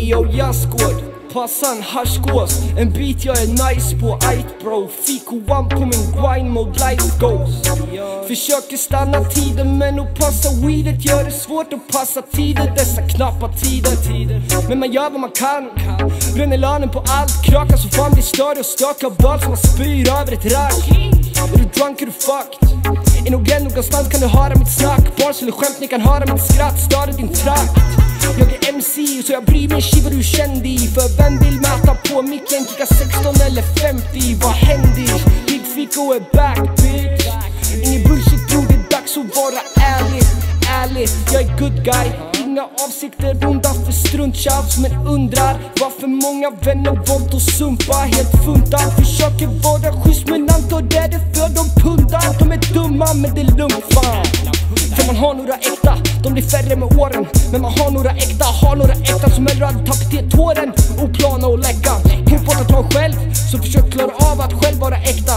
plastgård Passan haschgås, en beat jag är nice på Aight bro, fiko one på min grind mode life goes Försöker stanna tiden men att passa weedet gör det svårt att passa tider. Dessa knappa tider. Men man gör vad man kan. Bränner lönen på allt, krökar så fan blir större och stökar böl som man spyr över ett rack. Är du drunk är du fucked? Är nog en någonstans kan du höra mitt snack. Bars eller skämt, ni kan höra mitt skratt, stör din track? Så jag bryr mig shit vad du kände i För vem vill mäta på micken, kicka 16 eller 50? Vad händer? Big Fico är back bitch Ingen bullshit bror, det är dags att vara ärlig Ärlig, jag är good guy Inga avsikter, onda för strunttjafs Men undrar varför många vänner valt att sumpa Helt funta? försöker vara schysst man men det är lugnt fan. För man har några äkta, de blir färre med åren. Men man har några äkta, har några äkta som hellre hade tapetettåren Oplana och lägga På att ta själv, så försök klara av att själv vara äkta.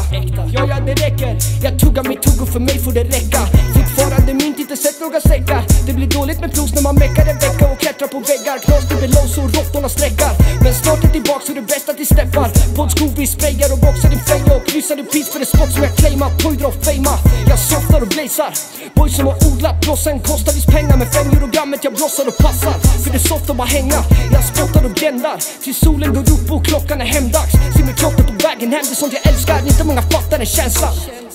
Ja, ja det räcker, jag tuggar mitt tugg och för mig får det räcka. Fortfarande mynt, inte sett några säckar Det blir dåligt med plus när man meckar en vecka och klättrar på väggar. Knas till below så råttorna sträckar. Men snart tillbaks så det är bäst att vi steppar På vi sprayar och boxar din fänga och kryssar i piss för det spot som jag claimat Pojder och fejma, jag softar och blazar. Boys som har odlat blossen kostar visst pengar. Men fem eurogrammet jag blossar och passar. För det är soft att bara hänga Jag spottar och gändar Tills solen går upp och klockan är hemdags. Ser mig klotter på vägen hem, det är sånt jag älskar. Inte många fattar den känslan.